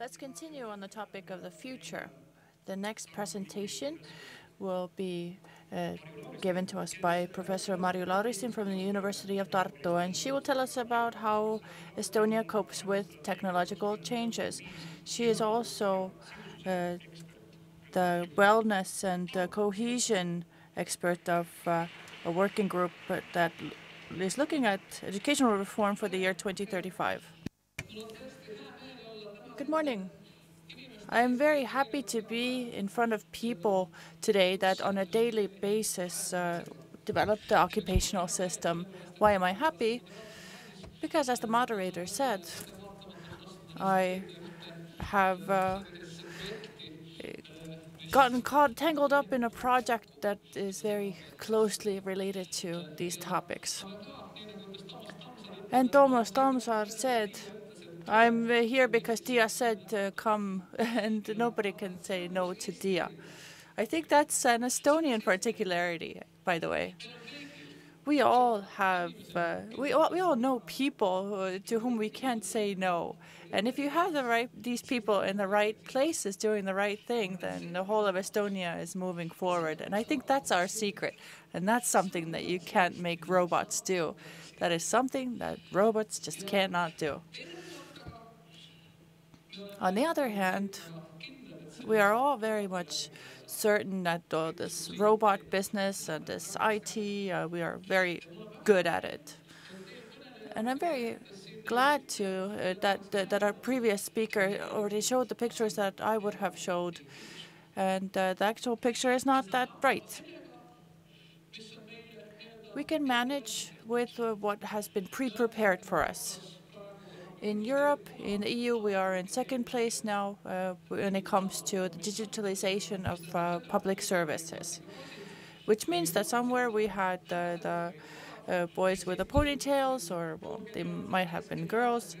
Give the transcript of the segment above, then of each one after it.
Let's continue on the topic of the future. The next presentation will be uh, given to us by Professor Marju Lauristin from the University of Tartu, and she will tell us about how Estonia copes with technological changes. She is also uh, the wellness and uh, cohesion expert of uh, a working group that is looking at educational reform for the year 2035. Good morning. I am very happy to be in front of people today that on a daily basis uh, develop the occupational system. Why am I happy? Because as the moderator said, I have uh, gotten caught tangled up in a project that is very closely related to these topics. And Thomas Tamsar said I'm here because Dia said to come, and nobody can say no to Dia. I think that's an Estonian particularity, by the way. We all have, uh, we all, we all know people who, to whom we can't say no. And if you have the right, these people in the right places doing the right thing, then the whole of Estonia is moving forward. And I think that's our secret. And that's something that you can't make robots do. That is something that robots just cannot do. On the other hand, we are all very much certain that uh, this robot business and this IT, uh, we are very good at it. And I'm very glad to uh, that, that, that our previous speaker already showed the pictures that I would have showed, and uh, the actual picture is not that bright. We can manage with uh, what has been pre-prepared for us. In Europe, in the EU, we are in second place now uh, when it comes to the digitalization of uh, public services, which means that somewhere we had the uh, boys with the ponytails, or well, they might have been girls,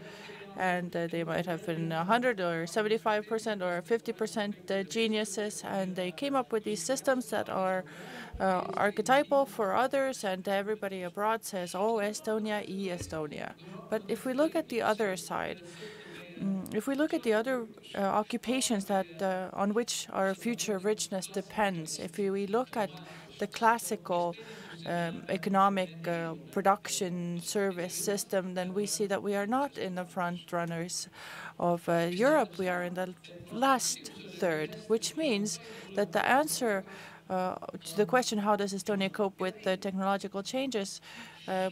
and uh, they might have been 100 or 75 percent or 50 percent uh, geniuses, and they came up with these systems that are uh, archetypal for others, and everybody abroad says, "Oh, Estonia, e-Estonia." But if we look at the other side, um, if we look at the other uh, occupations that uh, on which our future richness depends, if we, we look at the classical um, economic uh, production service system, then we see that we are not in the front runners of uh, Europe. We are in the last third, which means that the answer uh, to the question, how does Estonia cope with the technological changes, uh,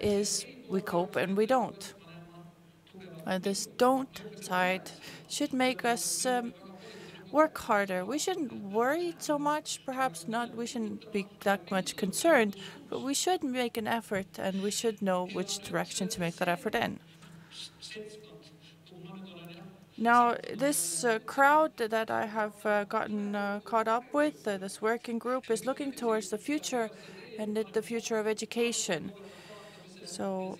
is we cope and we don't. And this don't side should make us um, work harder. We shouldn't worry so much, perhaps not, we shouldn't be that much concerned, but we should make an effort and we should know which direction to make that effort in. Now, this uh, crowd that I have uh, gotten uh, caught up with, uh, this working group, is looking towards the future and the future of education. So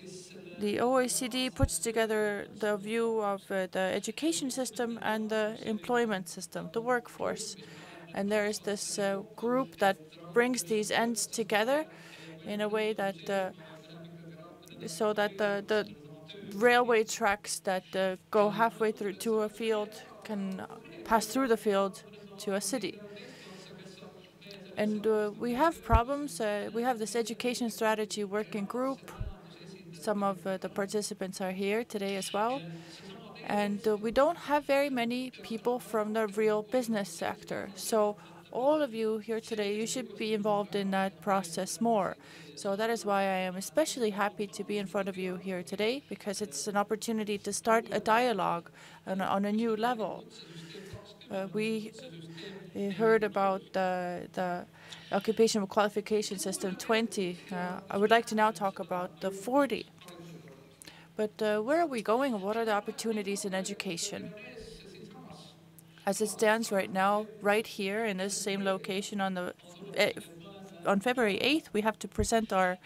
the OECD puts together the view of uh, the education system and the employment system, the workforce. And there is this uh, group that brings these ends together in a way that so that the, the railway tracks that uh, go halfway through to a field can pass through the field to a city. And uh, we have problems. Uh, we have this education strategy working group. Some of uh, the participants are here today as well. And uh, we don't have very many people from the real business sector. So all of you here today, you should be involved in that process more. So that is why I am especially happy to be in front of you here today, because it's an opportunity to start a dialogue on, on a new level. Uh, we heard about the, the occupational qualification system 20. Uh, I would like to now talk about the 40. But uh, where are we going? What are the opportunities in education? As it stands right now, right here in this same location on the eh, on February 8th, we have to present our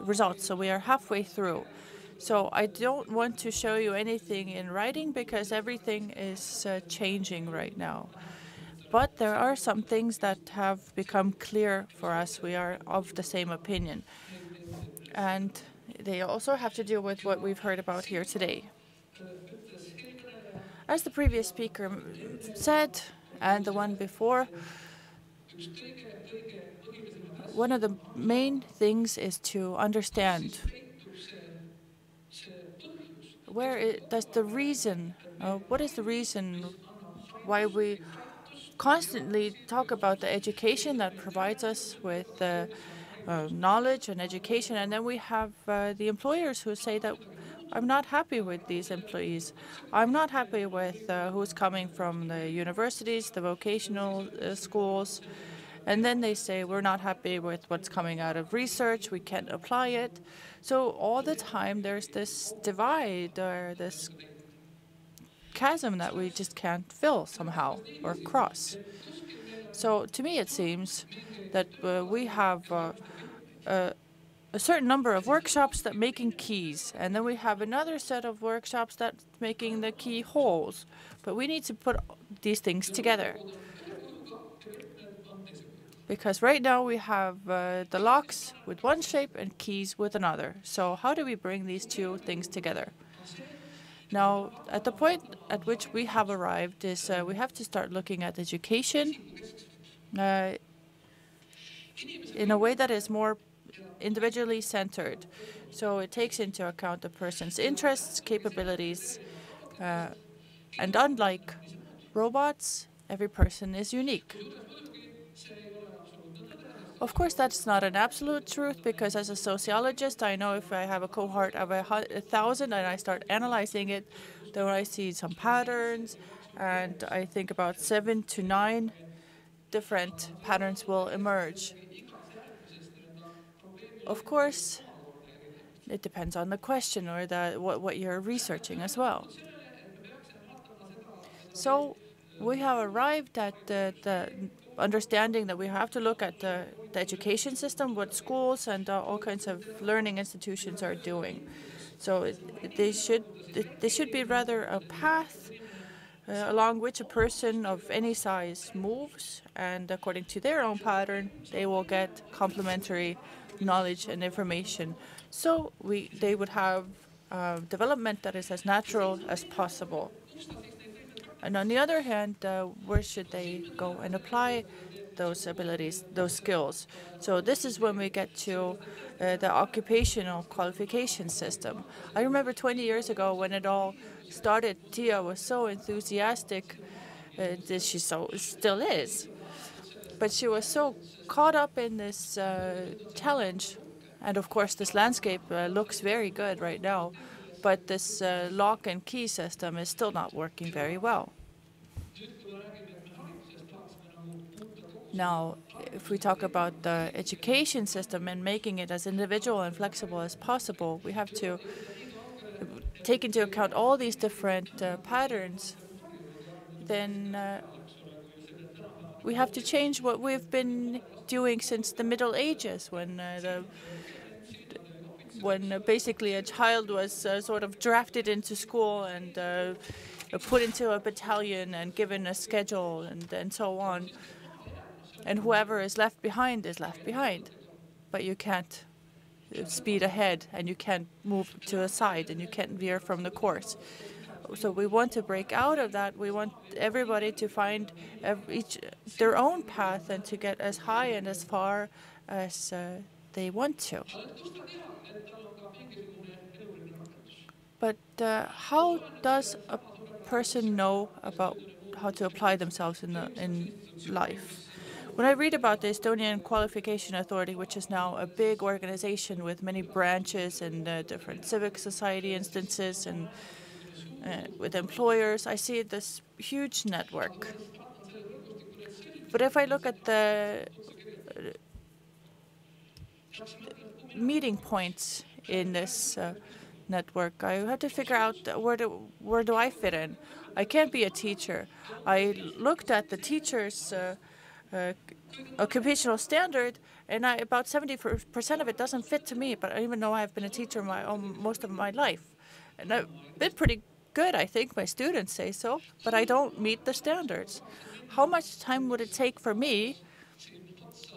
results. So we are halfway through. So I don't want to show you anything in writing because everything is uh, changing right now. But there are some things that have become clear for us. We are of the same opinion. And they also have to deal with what we've heard about here today. As the previous speaker said, and the one before, one of the main things is to understand where it, does the reason, uh, what is the reason why we constantly talk about the education that provides us with uh, uh, knowledge and education, and then we have uh, the employers who say that I'm not happy with these employees. I'm not happy with uh, who's coming from the universities, the vocational uh, schools, and then they say we're not happy with what's coming out of research, we can't apply it. So all the time there's this divide or this chasm that we just can't fill somehow or cross. So to me it seems that uh, we have uh, a certain number of workshops that making keys, and then we have another set of workshops that making the key holes. But we need to put these things together. Because right now we have uh, the locks with one shape and keys with another. So how do we bring these two things together? Now, at the point at which we have arrived is uh, we have to start looking at education uh, in a way that is more individually centered. So it takes into account the person's interests, capabilities, uh, and unlike robots, every person is unique. Of course, that's not an absolute truth because as a sociologist, I know if I have a cohort of a, a thousand and I start analyzing it, then I see some patterns, and I think about seven to nine different patterns will emerge. Of course, it depends on the question or the what, what you're researching as well. So we have arrived at the, the understanding that we have to look at the, the education system, what schools and uh, all kinds of learning institutions are doing. So they should they should be rather a path uh, along which a person of any size moves, and according to their own pattern, they will get complementary knowledge and information. So we they would have uh, development that is as natural as possible. And on the other hand, uh, where should they go and apply those abilities, those skills? So this is when we get to uh, the occupational qualification system. I remember 20 years ago when it all started, Tia was so enthusiastic, uh, she so still is. But she was so caught up in this uh, challenge, and of course this landscape uh, looks very good right now, but this uh, lock and key system is still not working very well. Now, if we talk about the education system and making it as individual and flexible as possible, we have to take into account all these different uh, patterns. Then uh, we have to change what we've been doing since the Middle Ages, when uh, the when uh, basically a child was uh, sort of drafted into school and uh, put into a battalion and given a schedule and, and so on. And whoever is left behind is left behind. But you can't speed ahead and you can't move to a side and you can't veer from the course. So we want to break out of that. We want everybody to find each their own path and to get as high and as far as uh, they want to. But uh, how does a person know about how to apply themselves in the, in life? When I read about the Estonian Qualification Authority, which is now a big organization with many branches and uh, different civic society instances and uh, with employers, I see this huge network. But if I look at the meeting points in this uh, network, I have to figure out where do where do I fit in. I can't be a teacher. I looked at the teachers' uh, uh, occupational standard, and I, about 70% of it doesn't fit to me. But even though I've been a teacher my own, most of my life, and I've been pretty good, I think my students say so, but I don't meet the standards. How much time would it take for me?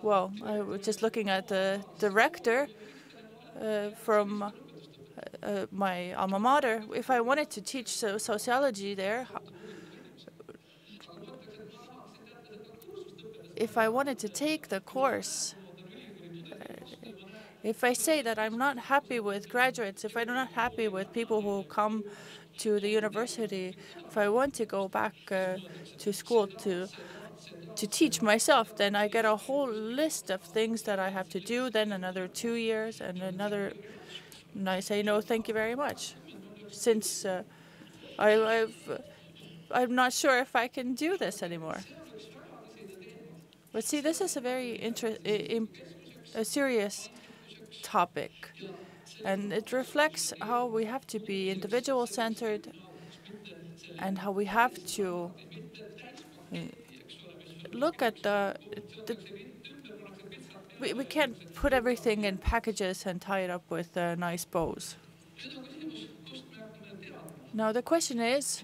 Well, I was just looking at the director uh, from uh, uh, my alma mater, if I wanted to teach so sociology there, if I wanted to take the course, uh, if I say that I'm not happy with graduates, if I'm not happy with people who come to the university, if I want to go back uh, to school to to teach myself, then I get a whole list of things that I have to do. Then another two years and another, and I say no, thank you very much, since uh, I, I've, I'm not sure if I can do this anymore. But see, this is a very inter a serious topic, and it reflects how we have to be individual-centered and how we have to uh, look at the, the we, we can't put everything in packages and tie it up with uh, nice bows. Now the question is,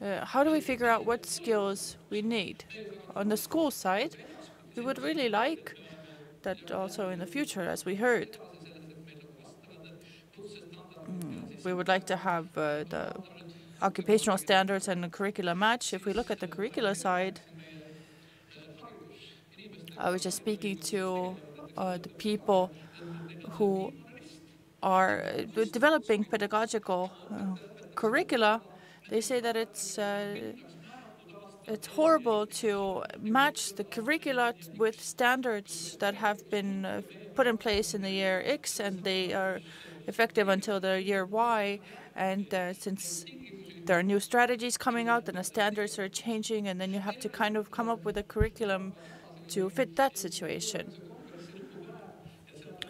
uh, how do we figure out what skills we need? On the school side, we would really like that also in the future, as we heard. We would like to have uh, the occupational standards and the curricula match. If we look at the curricula side, I was just speaking to uh, the people who are uh, developing pedagogical uh, curricula. They say that it's uh, it's horrible to match the curricula with standards that have been uh, put in place in the year X and they are effective until the year Y. And uh, since there are new strategies coming out and the standards are changing, and then you have to kind of come up with a curriculum to fit that situation.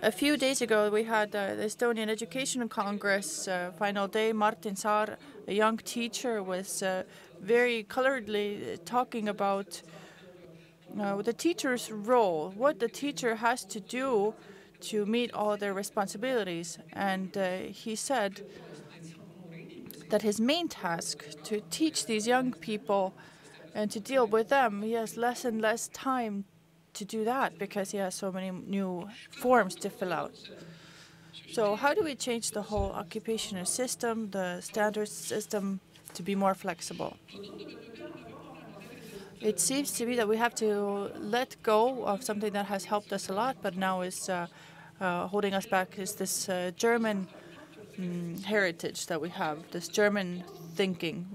A few days ago, we had uh, the Estonian Education Congress uh, final day. Martin Saar, a young teacher, was uh, very coloredly talking about uh, the teacher's role, what the teacher has to do to meet all their responsibilities. And uh, he said that his main task to teach these young people and to deal with them, he has less and less time to do that because he has so many new forms to fill out. So how do we change the whole occupational system, the standards system, to be more flexible? It seems to me that we have to let go of something that has helped us a lot, but now is uh, uh, holding us back is this uh, German um, heritage that we have, this German thinking.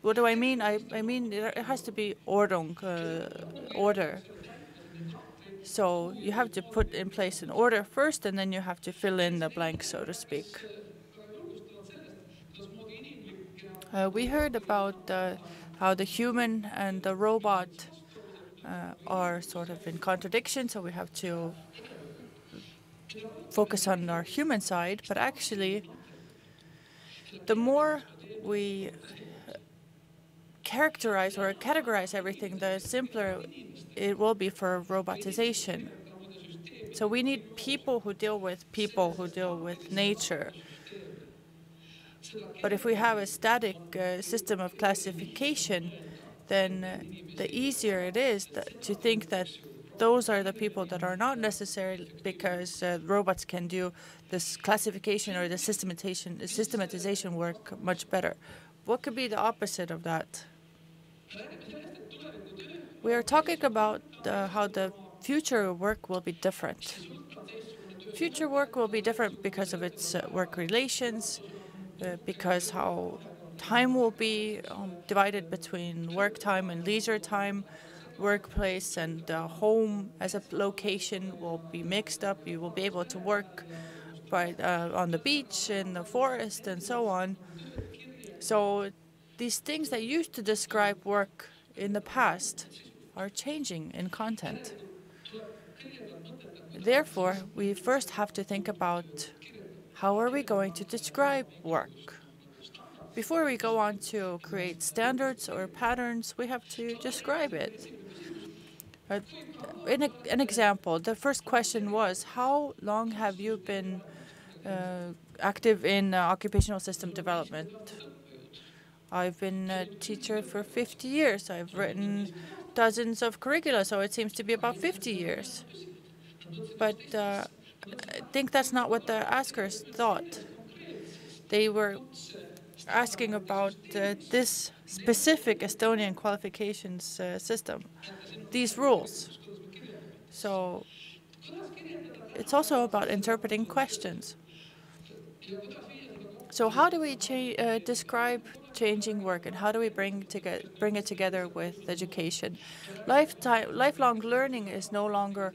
What do I mean? I, I mean it has to be Ordnung, uh, order. So you have to put in place an order first, and then you have to fill in the blank, so to speak. Uh, we heard about uh, how the human and the robot are sort of in contradiction, so we have to focus on our human side. But actually, the more we characterize or categorize everything, the simpler it will be for robotization. So we need people who deal with people who deal with nature. But if we have a static uh, system of classification, then the easier it is to think that those are the people that are not necessary because uh, robots can do this classification or the systematization, systematization work much better. What could be the opposite of that? We are talking about uh, how the future work will be different. Future work will be different because of its uh, work relations, uh, because how time will be um, divided between work time and leisure time, workplace and uh, home as a location will be mixed up. You will be able to work by, uh, on the beach, in the forest, and so on. So these things that used to describe work in the past are changing in content. Therefore, we first have to think about how are we going to describe work. Before we go on to create standards or patterns, we have to describe it. Uh, in a, an example, the first question was, how long have you been uh, active in uh, occupational system development? I've been a teacher for 50 years. I've written dozens of curricula, so it seems to be about 50 years. But uh, I think that's not what the askers thought. they were asking about uh, this specific Estonian qualifications uh, system, these rules. So it's also about interpreting questions. So how do we uh, describe changing work and how do we bring, bring it together with education? Lifetime, lifelong learning is no longer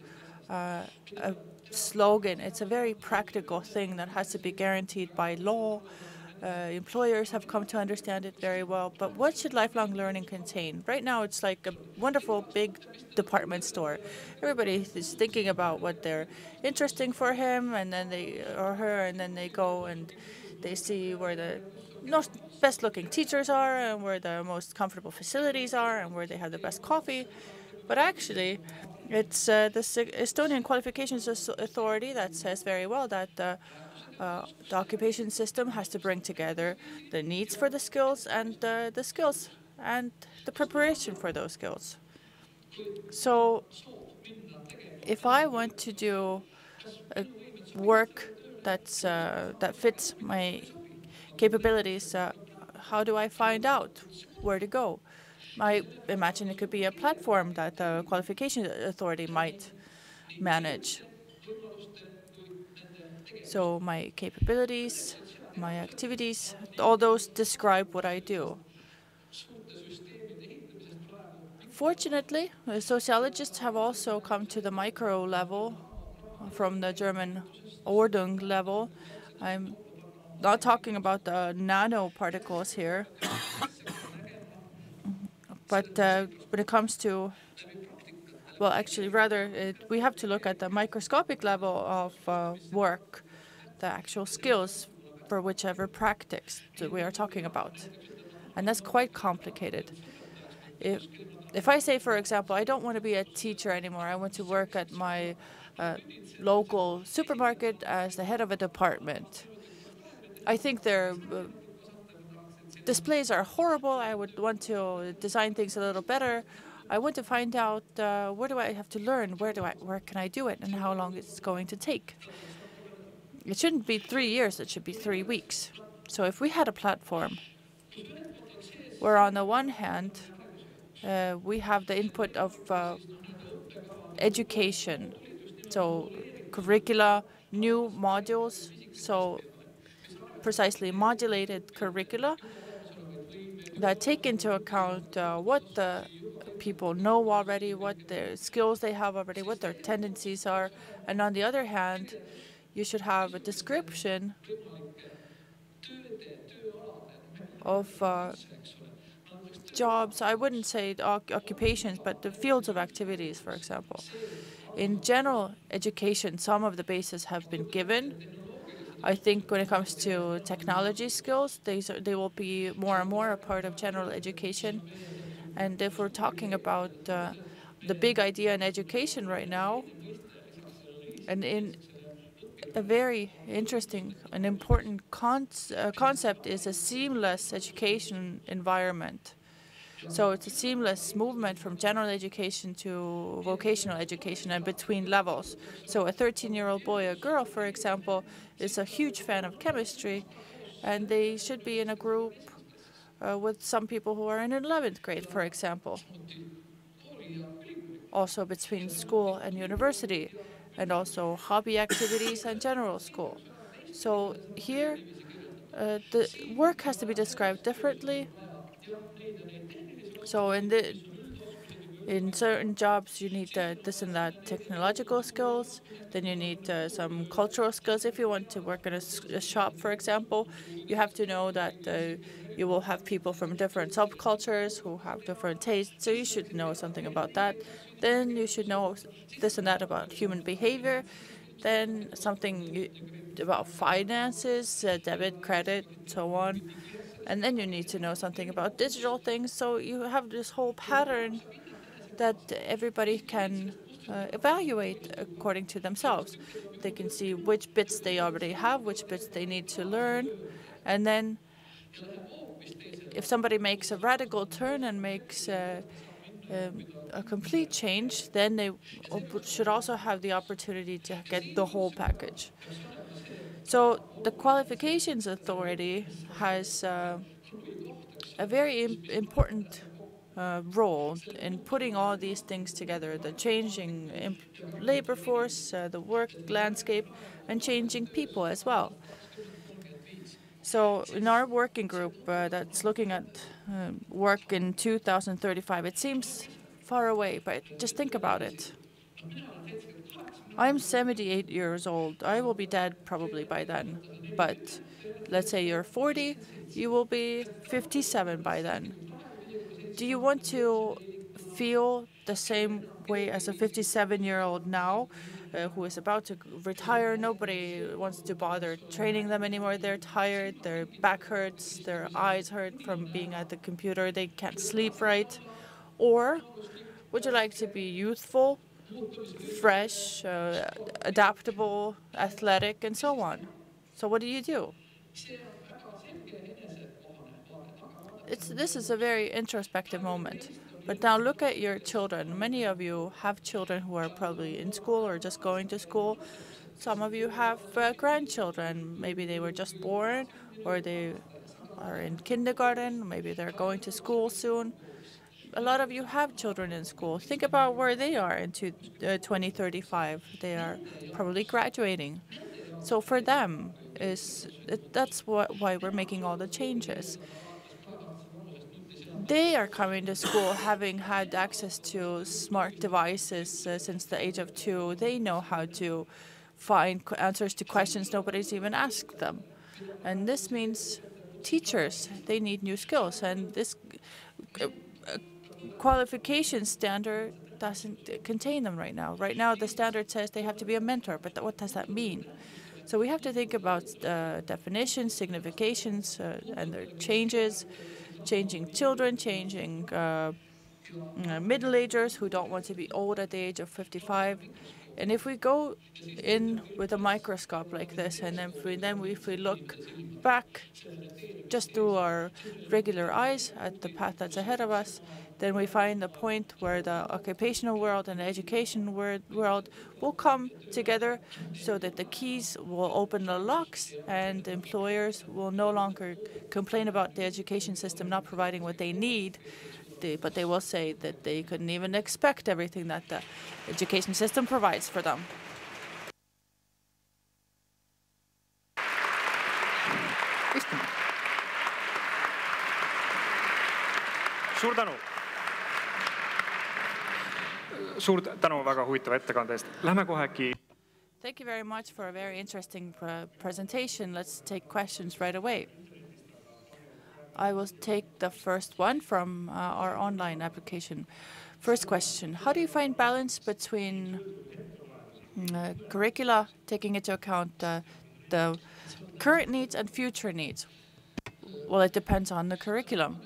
uh, a slogan. It's a very practical thing that has to be guaranteed by law. Uh, employers have come to understand it very well. But what should lifelong learning contain? Right now, it's like a wonderful big department store. Everybody is thinking about what they're interesting for him, and then they or her, and then they go and they see where the most best looking teachers are and where the most comfortable facilities are and where they have the best coffee. But actually, it's uh, the Estonian Qualifications Authority that says very well that uh, uh, the occupation system has to bring together the needs for the skills and uh, the skills and the preparation for those skills. So if I want to do work that's uh, that fits my capabilities, uh, how do I find out where to go? I imagine it could be a platform that the qualification authority might manage. So my capabilities, my activities, all those describe what I do. Fortunately, sociologists have also come to the micro level from the German Ordnung level. I'm not talking about the nanoparticles here, but uh, when it comes to, well, actually, rather, it, we have to look at the microscopic level of uh, work, the actual skills for whichever practice that we are talking about. And that's quite complicated. If, if I say, for example, I don't want to be a teacher anymore, I want to work at my uh, local supermarket as the head of a department. I think their uh, displays are horrible. I would want to design things a little better. I want to find out uh, where do I have to learn, where do I, where can I do it, and how long it's going to take. It shouldn't be three years. It should be three weeks. So if we had a platform where, on the one hand, uh, we have the input of uh, education so curricula, new modules, so precisely modulated curricula that take into account uh, what the people know already, what their skills they have already, what their tendencies are. And on the other hand, you should have a description of uh, jobs. I wouldn't say occupations, but the fields of activities, for example. In general education, some of the bases have been given. I think when it comes to technology skills, they, they will be more and more a part of general education. And if we're talking about uh, the big idea in education right now, and in a very interesting and important con uh, concept is a seamless education environment. So it's a seamless movement from general education to vocational education and between levels. So a 13-year-old boy or girl, for example, is a huge fan of chemistry, and they should be in a group uh, with some people who are in 11th grade, for example. Also between school and university, and also hobby activities and general school. So here, uh, the work has to be described differently so in the in certain jobs, you need uh, this and that technological skills. Then you need uh, some cultural skills. If you want to work in a, a shop, for example, you have to know that uh, you will have people from different subcultures who have different tastes. So you should know something about that. Then you should know this and that about human behavior. Then something about finances, uh, debit, credit, so on. And then you need to know something about digital things. So you have this whole pattern that everybody can uh, evaluate according to themselves. They can see which bits they already have, which bits they need to learn. And then if somebody makes a radical turn and makes uh, um, a complete change, then they should also have the opportunity to get the whole package. So the qualifications authority has uh, a very Im important uh, role in putting all these things together, the changing labor force, uh, the work landscape, and changing people as well. So in our working group uh, that's looking at uh, work in 2035, it seems far away, but just think about it. I'm 78 years old. I will be dead probably by then. But let's say you're 40, you will be 57 by then. Do you want to feel the same way as a 57 year old now uh, who is about to retire? Nobody wants to bother training them anymore. They're tired, their back hurts, their eyes hurt from being at the computer, they can't sleep right. Or would you like to be youthful, fresh, uh, adaptable, athletic, and so on? So what do you do? It's, this is a very introspective moment. But now look at your children. Many of you have children who are probably in school or just going to school. Some of you have uh, grandchildren. Maybe they were just born or they are in kindergarten. Maybe they're going to school soon. A lot of you have children in school. Think about where they are in two, uh, 2035. They are probably graduating. So for them, is that's what, why we're making all the changes they are coming to school having had access to smart devices uh, since the age of two. They know how to find answers to questions nobody's even asked them. And this means teachers, they need new skills. And this uh, qualification standard doesn't contain them right now. Right now, the standard says they have to be a mentor, but th what does that mean? So we have to think about uh, definitions, significations, uh, and their changes changing children, changing uh, uh, middle-agers who don't want to be old at the age of 55. And if we go in with a microscope like this, and then if we, then if we look back just through our regular eyes at the path that's ahead of us, then we find the point where the occupational world and the education world will come together so that the keys will open the locks and employers will no longer complain about the education system not providing what they need, but they will say that they couldn't even expect everything that the education system provides for them. suur tänu suur tänu väga huvitava ettekande eest. Lähme kohe äkki. Thank you very much for a very interesting presentation. Let's take questions right away. I will take the first one from uh, our online application. First question, how do you find balance between mm, uh, curricula taking into account uh, the current needs and future needs? Well, it depends on the curriculum.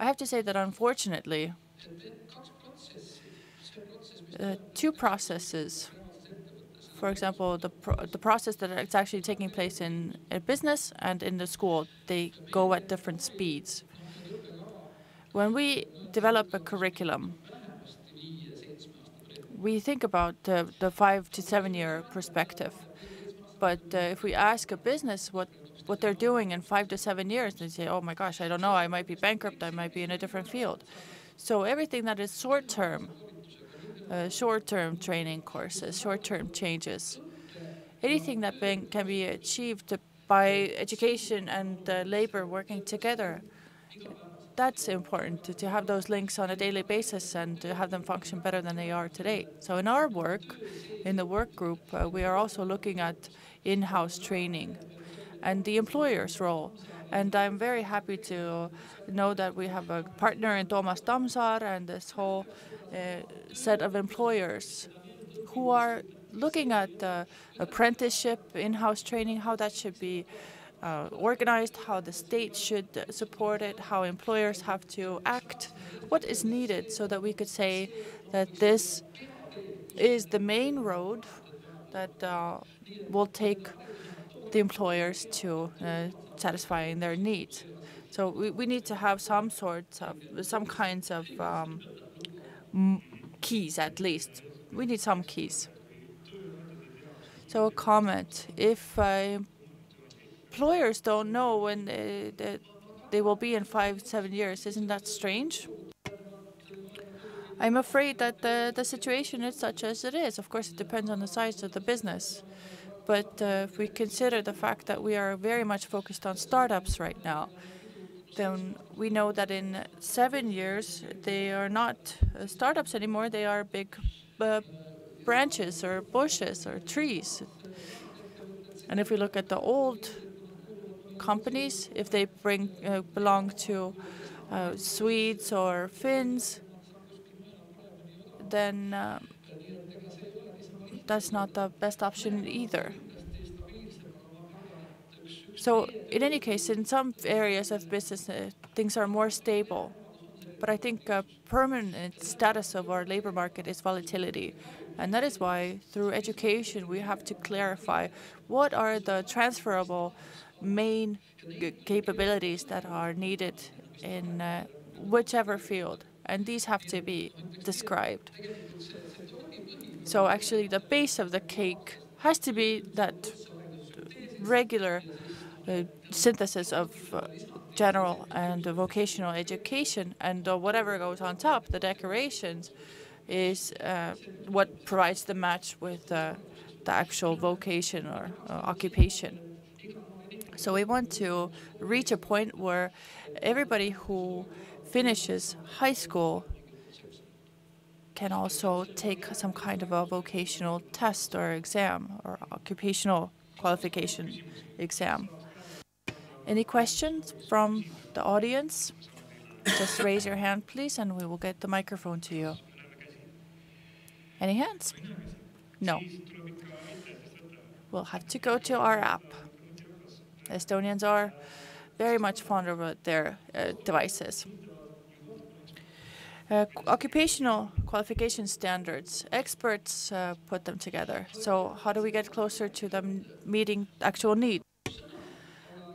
I have to say that unfortunately, uh, two processes. For example, the pro the process that it's actually taking place in a business and in the school, they go at different speeds. When we develop a curriculum, we think about uh, the five to seven year perspective. But uh, if we ask a business what what they're doing in five to seven years, they say, "Oh my gosh, I don't know. I might be bankrupt. I might be in a different field." So everything that is short term uh, short-term training courses, short-term changes. Anything that been, can be achieved by education and uh, labor working together, that's important to, to, have those links on a daily basis and to have them function better than they are today. So in our work, in the work group, uh, we are also looking at in-house training and the employer's role. And I'm very happy to know that we have a partner in Thomas Tamsar and this whole uh, set of employers who are looking at apprenticeship, in-house training, how that should be uh, organized, how the state should support it, how employers have to act, what is needed so that we could say that this is the main road that uh, will take the employers to uh, satisfying their needs. So we, we need to have some sorts of, some kinds of um, keys at least. We need some keys. So a comment, if uh, employers don't know when they, they, they will be in five, seven years, isn't that strange? I'm afraid that the, the situation is such as it is. Of course, it depends on the size of the business. But uh, if we consider the fact that we are very much focused on startups right now, then we know that in seven years they are not uh, startups anymore. They are big uh, branches or bushes or trees. And if we look at the old companies, if they bring uh, belong to uh, Swedes or Finns, then um, that's not the best option either. So in any case, in some areas of business, uh, things are more stable. But I think a permanent status of our labor market is volatility. And that is why, through education, we have to clarify what are the transferable main capabilities that are needed in uh, whichever field. And these have to be described. So actually, the base of the cake has to be that regular uh, synthesis of uh, general and vocational education, and uh, whatever goes on top, the decorations, is uh, what provides the match with uh, the actual vocation or uh, occupation. So we want to reach a point where everybody who finishes high school can also take some kind of a vocational test or exam or occupational qualification exam. Any questions from the audience? Just raise your hand, please, and we will get the microphone to you. Any hands? No. We'll have to go to our app. Estonians are very much fond of their uh, devices. Uh, occupational qualification standards, experts uh, put them together. So how do we get closer to them meeting actual need?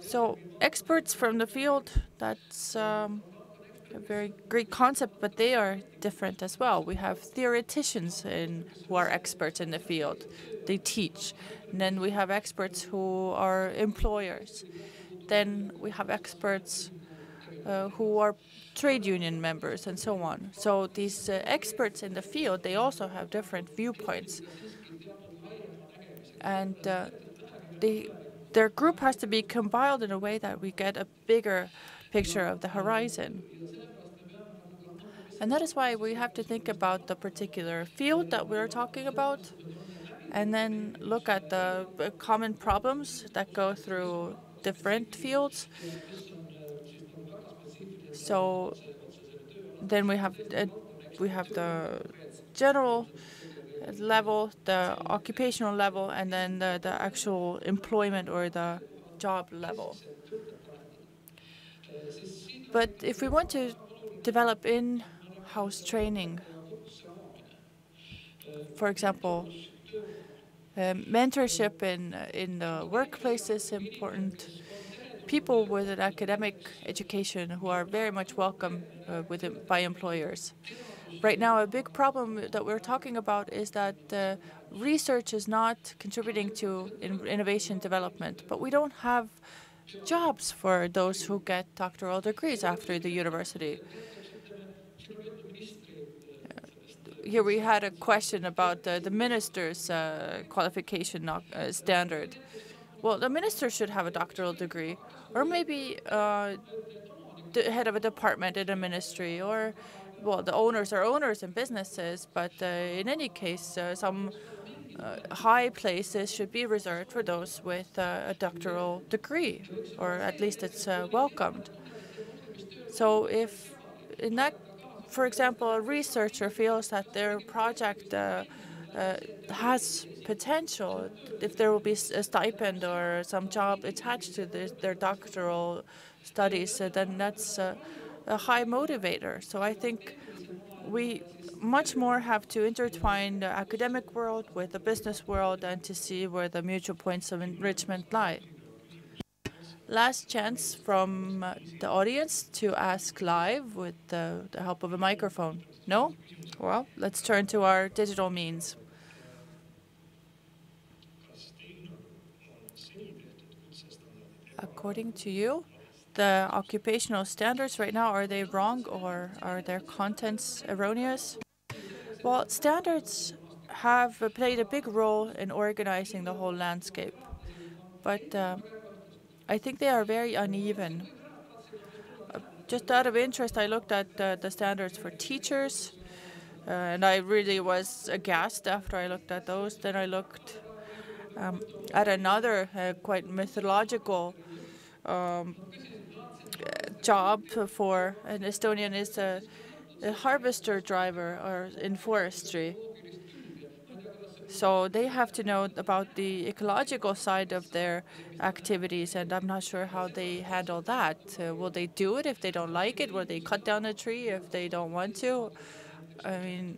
So experts from the field, that's um, a very great concept, but they are different as well. We have theoreticians in, who are experts in the field. They teach. And then we have experts who are employers. Then we have experts uh, who are trade union members and so on. So these uh, experts in the field, they also have different viewpoints. And uh, they their group has to be compiled in a way that we get a bigger picture of the horizon. And that is why we have to think about the particular field that we're talking about and then look at the common problems that go through different fields. So then we have uh, we have the general level, the occupational level, and then the, the actual employment or the job level. But if we want to develop in-house training, for example, um, mentorship in in the workplace is important. People with an academic education who are very much welcome uh, with by employers. Right now, a big problem that we're talking about is that uh, research is not contributing to in innovation development, but we don't have jobs for those who get doctoral degrees after the university. Here we had a question about uh, the minister's uh, qualification uh, standard. Well, the minister should have a doctoral degree, or maybe uh, the head of a department in a ministry, or well, the owners are owners in businesses, but uh, in any case, uh, some uh, high places should be reserved for those with a doctoral degree, or at least it's welcomed. So if in that, for example, a researcher feels that their project uh, uh, has potential, if there will be a stipend or some job attached to their doctoral studies, uh, then that's a high motivator. So I think we much more have to intertwine the academic world with the business world and to see where the mutual points of enrichment lie. Last chance from uh, the audience to ask live with the, the help of a microphone. No? Well, let's turn to our digital means. According to you, the occupational standards right now, are they wrong or are their contents erroneous? Well, standards have played a big role in organizing the whole landscape, but uh, I think they are very uneven. Just out of interest, I looked at uh, the standards for teachers, uh, and I really was aghast after I looked at those. Then I looked um, at another uh, quite mythological um, job for an Estonian is a, a harvester driver or in forestry. So they have to know about the ecological side of their activities, and I'm not sure how they handle that. Uh, will they do it if they don't like it? Will they cut down a tree if they don't want to? I mean,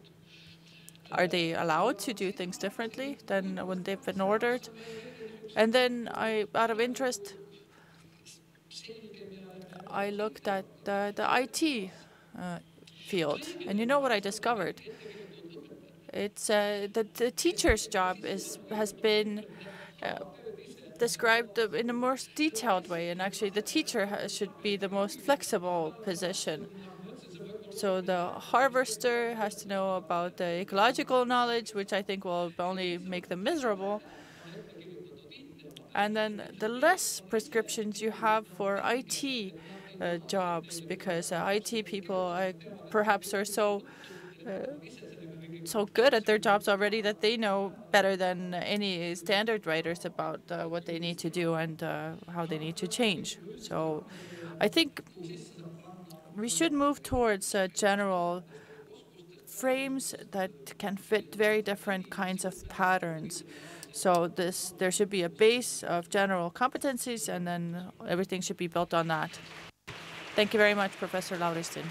are they allowed to do things differently than when they've been ordered? And then I, out of interest, I looked at the, the IT uh, field, and you know what I discovered? It's uh, the, the teacher's job is has been uh, described in a more detailed way, and actually the teacher should be the most flexible position. So the harvester has to know about the ecological knowledge, which I think will only make them miserable. And then the less prescriptions you have for IT uh, jobs, because uh, IT people uh, perhaps are so uh, so good at their jobs already that they know better than any standard writers about uh, what they need to do and uh, how they need to change. So I think we should move towards uh, general frames that can fit very different kinds of patterns. So this there should be a base of general competencies and then everything should be built on that. Thank you very much, Professor Lauristin.